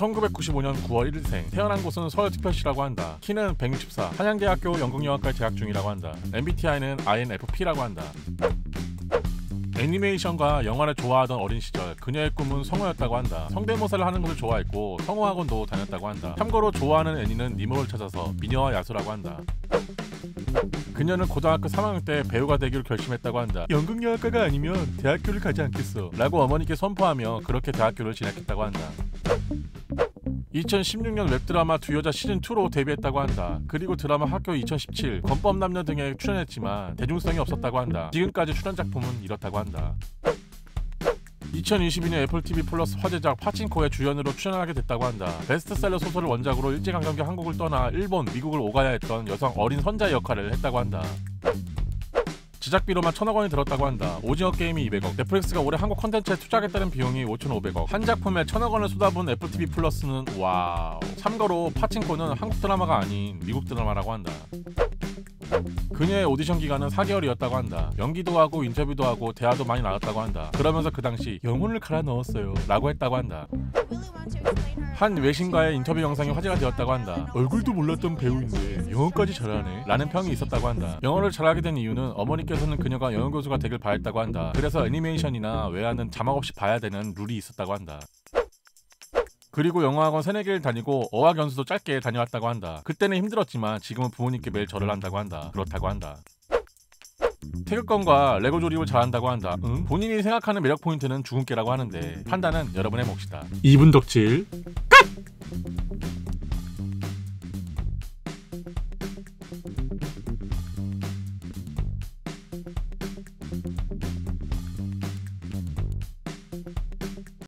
1995년 9월 1일생 태어난 곳은 서울특별시라고 한다. 키는 164 한양대학교 연극영화과에 재학 중이라고 한다. MBTI는 INFP라고 한다. 애니메이션과 영화를 좋아하던 어린 시절 그녀의 꿈은 성우였다고 한다. 성대모사를 하는 것을 좋아했고 성우 학원도 다녔다고 한다. 참고로 좋아하는 애니는 니모를 찾아서 미녀와 야수라고 한다. 그녀는 고등학교 3학년 때 배우가 되기로 결심했다고 한다. 연극영화과가 아니면 대학교를 가지 않겠어. 라고 어머니께 선포하며 그렇게 대학교를 진학했다고 한다 2016년 웹드라마 두 여자 시즌2로 데뷔했다고 한다. 그리고 드라마 학교 2017, 검법남녀 등에 출연했지만 대중성이 없었다고 한다. 지금까지 출연 작품은 이렇다고 한다. 2022년 애플TV 플러스 화제작 파친코의 주연으로 출연하게 됐다고 한다. 베스트셀러 소설을 원작으로 일제강점기 한국을 떠나 일본, 미국을 오가야 했던 여성 어린 선자 역할을 했다고 한다. 제작비로만 천억 원이 들었다고 한다. 오징어 게임이 200억. 넷플릭스가 올해 한국 컨텐츠에 투자하겠다는 비용이 5,500억. 한 작품에 천억 원을 쏟아부은 애플 TV 플러스는 wow. 참고로 파친코는 한국 드라마가 아닌 미국 드라마라고 한다. 그녀의 오디션 기간은 4개월이었다고 한다. 연기도 하고 인터뷰도 하고 대화도 많이 나눴다고 한다. 그러면서 그 당시 영혼을 갈아 넣었어요. 라고 했다고 한다. 한 외신과의 인터뷰 영상이 화제가 되었다고 한다. 얼굴도 몰랐던 배우인데 영어까지 잘하네. 라는 평이 있었다고 한다. 영어를 잘하게 된 이유는 어머니께서는 그녀가 영어 교수가 되길 바랬다고 한다. 그래서 애니메이션이나 외화는 자막 없이 봐야 되는 룰이 있었다고 한다. 그리고 영어학원 3, 4개를 다니고 어학 연수도 짧게 다녀왔다고 한다. 그때는 힘들었지만 지금은 부모님께 매일 절을 한다고 한다. 그렇다고 한다. 태극권과 레고 조립을 잘한다고 한다. 응? 본인이 생각하는 매력 포인트는 주근깨라고 하는데 판단은 여러분의 몫이다. 2분 덕질 끝!